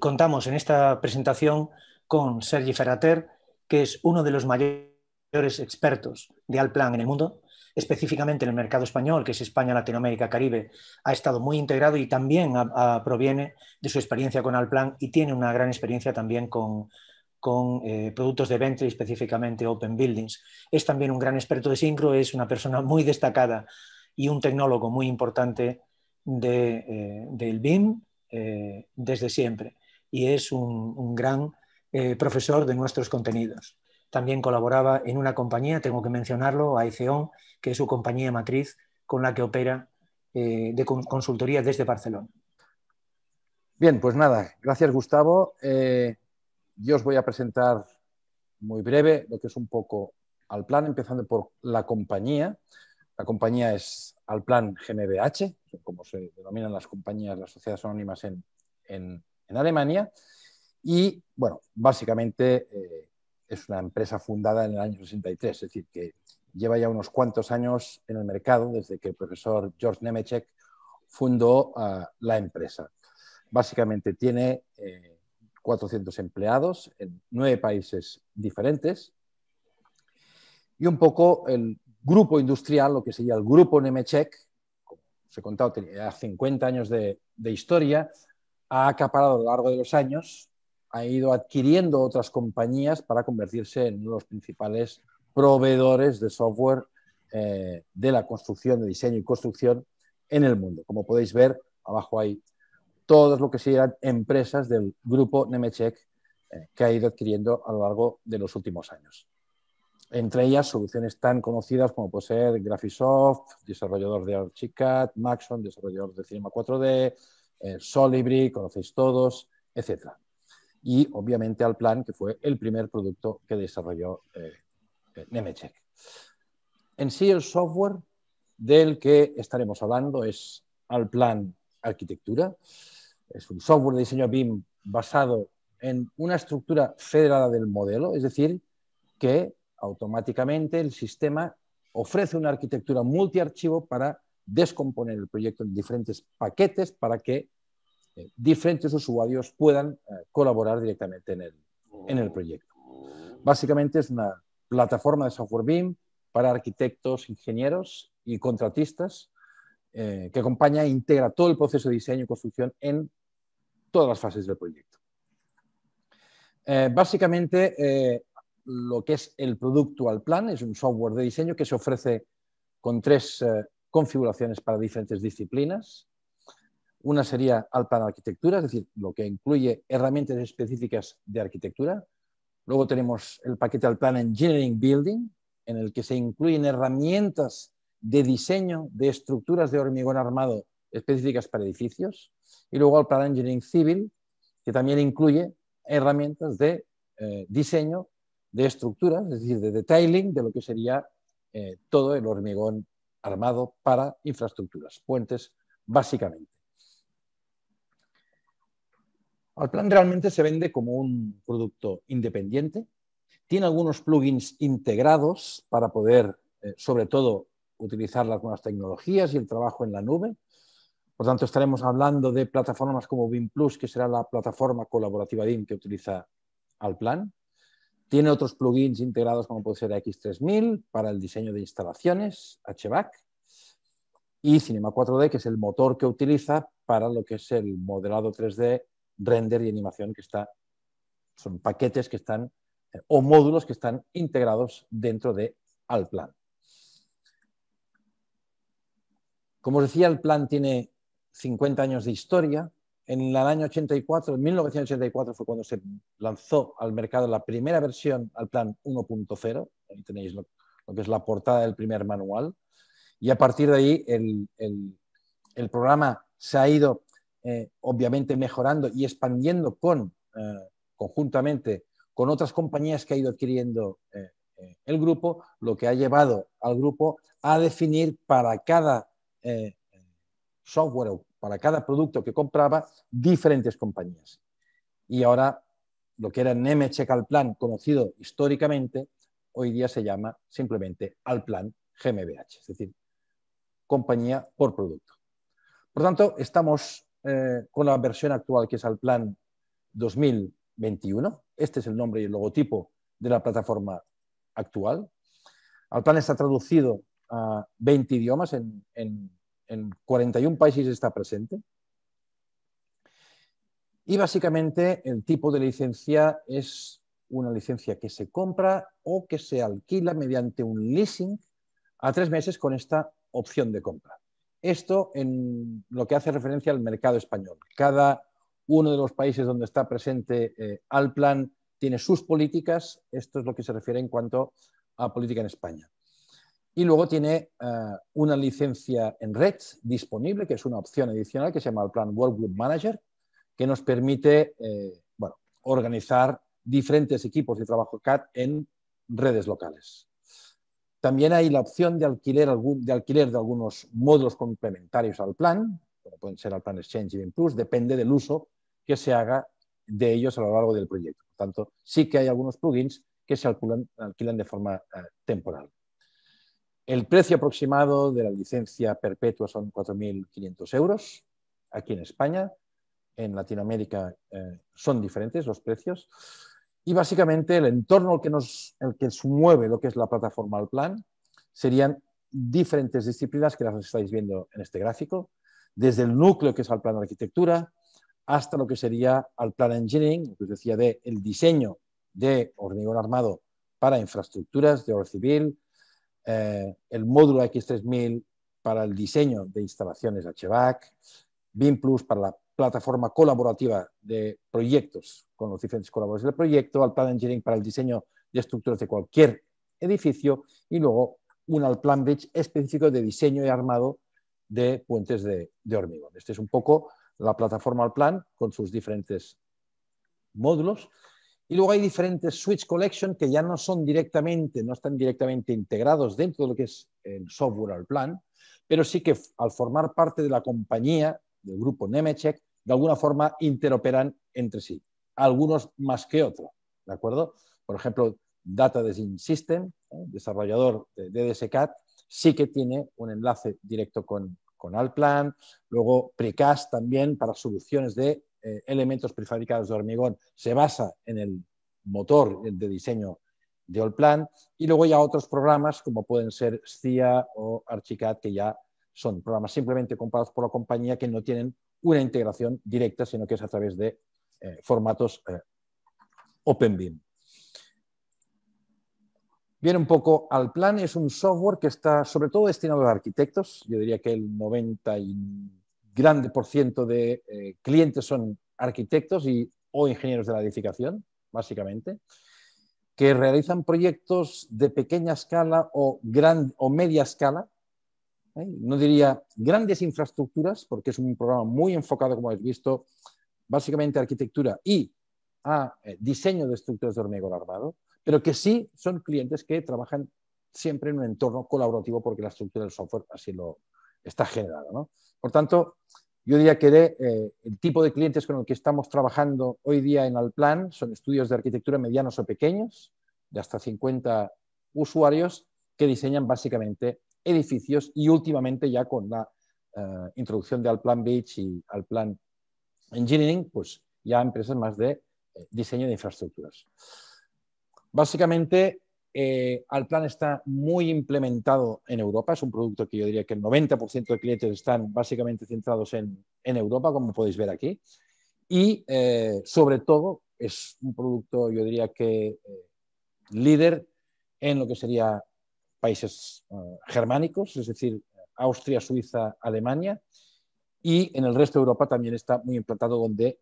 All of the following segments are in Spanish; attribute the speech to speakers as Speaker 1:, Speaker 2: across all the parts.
Speaker 1: contamos en esta presentación con Sergi Ferrater, que es uno de los mayores expertos de Alplan en el mundo, específicamente en el mercado español, que es España, Latinoamérica, Caribe, ha estado muy integrado y también proviene de su experiencia con Alplan y tiene una gran experiencia también con, eh, productos de venture, específicamente Open Buildings. Es también un gran experto de sincro, es una persona muy destacada y un tecnólogo muy importante de, eh, del BIM eh, desde siempre. Y es un gran eh, profesor de nuestros contenidos. También colaboraba en una compañía, tengo que mencionarlo, Aiceon, que es su compañía matriz con la que opera eh, de consultoría desde Barcelona.
Speaker 2: Bien, pues nada, gracias Gustavo. Eh, yo os voy a presentar muy breve lo que es un poco al plan, empezando por la compañía. La compañía es Alplan GmbH, como se denominan las compañías, las sociedades anónimas en Alemania. Y, bueno, básicamente eh, es una empresa fundada en el año 63, es decir, que lleva ya unos cuantos años en el mercado desde que el profesor George Nemechek fundó ah, la empresa. Básicamente tiene 400 eh, empleados en nueve países diferentes y un poco el grupo industrial, lo que sería el grupo Nemechek, como os he contado, tenía 50 años de, de historia, ha acaparado a lo largo de los años ha ido adquiriendo otras compañías para convertirse en uno de los principales proveedores de software eh, de la construcción, de diseño y construcción en el mundo. Como podéis ver, abajo hay todas lo que serían empresas del grupo Nemetschek eh, que ha ido adquiriendo a lo largo de los últimos años. Entre ellas, soluciones tan conocidas como puede ser Graphisoft, desarrollador de Archicad, Maxon, desarrollador de Cinema 4D, eh, Solibri, conocéis todos, etcétera y obviamente al plan, que fue el primer producto que desarrolló eh, eh, Nemetschek. En sí, el software del que estaremos hablando es al plan arquitectura. Es un software de diseño BIM basado en una estructura federada del modelo, es decir, que automáticamente el sistema ofrece una arquitectura multiarchivo para descomponer el proyecto en diferentes paquetes para que eh, diferentes usuarios puedan eh, colaborar directamente en el, en el proyecto. Básicamente es una plataforma de software BIM para arquitectos, ingenieros y contratistas eh, que acompaña e integra todo el proceso de diseño y construcción en todas las fases del proyecto. básicamente, lo que es el producto al plan es un software de diseño que se ofrece con tres configuraciones para diferentes disciplinas. Una sería Alplan Arquitectura, es decir, lo que incluye herramientas específicas de arquitectura. Luego tenemos el paquete Alplan Engineering Building, en el que se incluyen herramientas de diseño de estructuras de hormigón armado específicas para edificios. Y luego Alplan Engineering Civil, que también incluye herramientas de eh, diseño de estructuras, es decir, de detailing de lo que sería eh, todo el hormigón armado para infraestructuras, puentes, básicamente. Alplan realmente se vende como un producto independiente. Tiene algunos plugins integrados para poder, eh, sobre todo, utilizar las tecnologías y el trabajo en la nube. Por tanto, estaremos hablando de plataformas como BIM Plus, que será la plataforma colaborativa BIM que utiliza Alplan. Tiene otros plugins integrados como puede ser X3000 para el diseño de instalaciones, HVAC, y Cinema 4D, que es el motor que utiliza para lo que es el modelado 3D render y animación que está, son paquetes que están, eh, o módulos que están integrados dentro de Alplan. Como os decía, el plan tiene 50 años de historia. En el año 84, en 1984 fue cuando se lanzó al mercado la primera versión al plan 1.0. Ahí tenéis lo, que es la portada del primer manual. Y a partir de ahí el, el programa se ha ido eh, obviamente mejorando y expandiendo con, eh, conjuntamente con otras compañías que ha ido adquiriendo eh, el grupo, lo que ha llevado al grupo a definir para cada software o para cada producto que compraba diferentes compañías. Y ahora lo que era Nemetschek Alplan, conocido históricamente, hoy día se llama simplemente Alplan GmbH, es decir, compañía por producto. Por tanto, estamos eh, con la versión actual que es al plan 2021. Este es el nombre y el logotipo de la plataforma actual. El plan está traducido a 20 idiomas, en, en 41 países está presente. Y básicamente el tipo de licencia es una licencia que se compra o que se alquila mediante un leasing a tres meses con esta opción de compra. Esto en lo que hace referencia al mercado español. Cada uno de los países donde está presente eh, al plan tiene sus políticas. Esto es lo que se refiere en cuanto a política en España. Y luego tiene eh, una licencia en red disponible, que es una opción adicional que se llama el plan Workgroup Manager, que nos permite eh, bueno, organizar diferentes equipos de trabajo CAD en redes locales. También hay la opción de alquiler, de alquiler algunos módulos complementarios al plan, como pueden ser el plan Exchange y Plus, depende del uso que se haga de ellos a lo largo del proyecto. Por tanto, sí que hay algunos plugins que se alquilan, de forma eh, temporal. El precio aproximado de la licencia perpetua son 4.500 euros aquí en España. En Latinoamérica eh, son diferentes los precios. Y básicamente el entorno que, nos, el que mueve lo que es la plataforma al plan serían diferentes disciplinas que las estáis viendo en este gráfico, desde el núcleo que es al plan de arquitectura hasta lo que sería al plan engineering, que os decía de el diseño de hormigón armado para infraestructuras de obra civil, eh, el módulo X3000 para el diseño de instalaciones HVAC, BIM Plus para la plataforma colaborativa de proyectos con los diferentes colaboradores del proyecto, al plan engineering para el diseño de estructuras de cualquier edificio y luego un al plan bridge específico de diseño y armado de puentes de, hormigón. Este es un poco la plataforma al plan con sus diferentes módulos. Y luego hay diferentes Switch Collection que ya no son directamente, no están directamente integrados dentro de lo que es el software al plan, pero sí que al formar parte de la compañía del grupo Nemetschek de alguna forma interoperan entre sí, algunos más que otros, ¿de acuerdo? Por ejemplo, Data Design System, ¿eh? desarrollador de DDSCAD, sí que tiene un enlace directo con, con Alplan, luego Precast también para soluciones de eh, elementos prefabricados de hormigón, se basa en el motor de diseño de Allplan y luego ya otros programas como pueden ser SCIA o Archicad que ya son programas simplemente comprados por la compañía que no tienen una integración directa, sino que es a través de eh, formatos eh, OpenBIM. Viene un poco al plan, es un software que está sobre todo destinado a arquitectos. Yo diría que el 90 y grande por ciento de eh, clientes son arquitectos y, o ingenieros de la edificación, básicamente, que realizan proyectos de pequeña escala o, gran, o media escala ¿eh? no diría grandes infraestructuras, porque es un programa muy enfocado, como habéis visto, básicamente a arquitectura y a eh, diseño de estructuras de hormigón armado, pero que sí son clientes que trabajan siempre en un entorno colaborativo porque la estructura del software así lo está generada. Por tanto, yo diría que eh, el tipo de clientes con el que estamos trabajando hoy día en Alplan son estudios de arquitectura medianos o pequeños, de hasta 50 usuarios, que diseñan básicamente edificios y últimamente ya con la eh, introducción de Alplan Beach y Alplan Engineering, pues ya empresas más de eh, diseño de infraestructuras. Básicamente, eh, Alplan está muy implementado en Europa, es un producto que yo diría que el 90% de clientes están básicamente centrados en, en Europa, como podéis ver aquí, y sobre todo es un producto, yo diría que líder en lo que sería países eh, germánicos, es decir, Austria, Suiza, Alemania, y en el resto de Europa también está muy implantado donde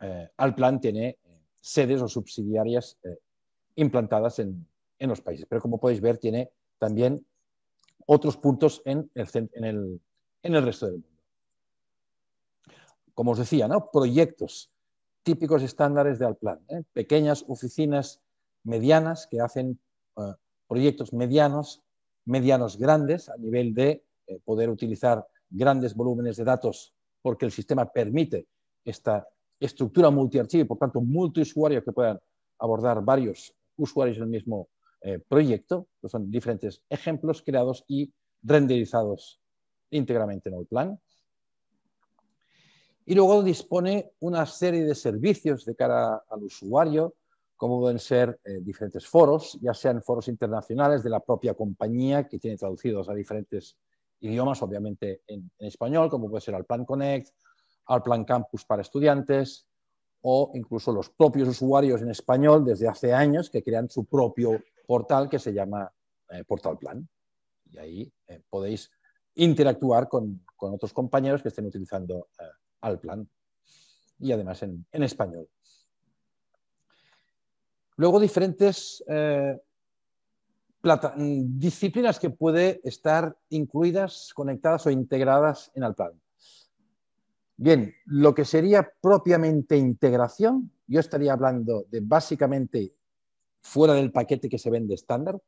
Speaker 2: eh, Alplan tiene eh, sedes o subsidiarias implantadas en, los países. Pero como podéis ver, tiene también otros puntos en el, en el, en el resto del mundo. Como os decía, ¿no? proyectos típicos estándares de Alplan, pequeñas oficinas medianas que hacen proyectos medianos, medianos grandes, a nivel de eh, poder utilizar grandes volúmenes de datos porque el sistema permite esta estructura multiarchivo y por tanto multiusuario que puedan abordar varios usuarios en el mismo eh, proyecto. son diferentes ejemplos creados y renderizados íntegramente en el plan. Y luego dispone una serie de servicios de cara al usuario, como pueden ser eh, diferentes foros, ya sean foros internacionales de la propia compañía que tiene traducidos a diferentes idiomas, obviamente en, español, como puede ser al Plan Connect, al Plan Campus para estudiantes o incluso los propios usuarios en español desde hace años que crean su propio portal que se llama eh, Portal Plan. Y ahí eh, podéis interactuar con, otros compañeros que estén utilizando eh, al plan y además en, español. Luego diferentes disciplinas que puede estar incluidas, conectadas o integradas en el plan. Bien, lo que sería propiamente integración, yo estaría hablando de básicamente fuera del paquete que se vende estándar,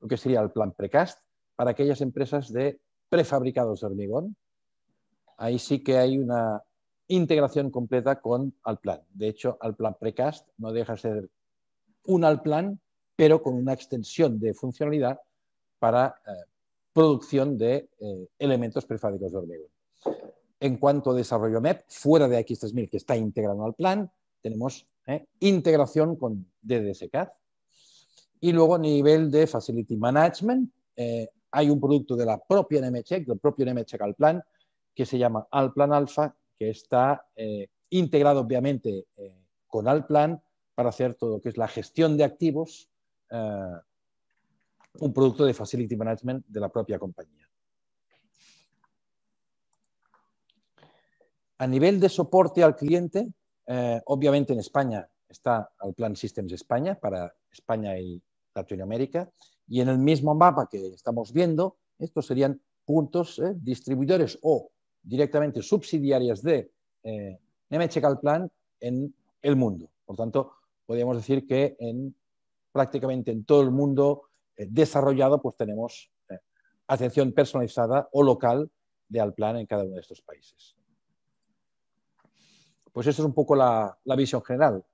Speaker 2: lo que sería el plan precast, para aquellas empresas de prefabricados de hormigón. Ahí sí que hay una integración completa con Alplan. De hecho, Alplan Precast no deja de ser un Alplan, pero con una extensión de funcionalidad para eh, producción de eh, elementos prefabricados de hormigón. En cuanto a desarrollo MEP, fuera de X3000 que está integrado al plan, tenemos eh, integración con DDSCAD. Y luego a nivel de Facility Management, hay un producto de la propia Nemetschek, del propio Nemetschek Alplan, que se llama Alplan Alpha, que está integrado obviamente con Alplan para hacer todo lo que es la gestión de activos eh, un producto de facility management de la propia compañía. A nivel de soporte al cliente, eh, obviamente en España está el Plan Systems España para España y Latinoamérica y en el mismo mapa que estamos viendo, estos serían puntos eh, distribuidores o directamente subsidiarias de eh, Nemetschek Plan en el mundo. Por tanto, podríamos decir que en prácticamente en todo el mundo eh, desarrollado, pues tenemos eh, atención personalizada o local de Alplan en cada uno de estos países. Pues eso es un poco la, visión general.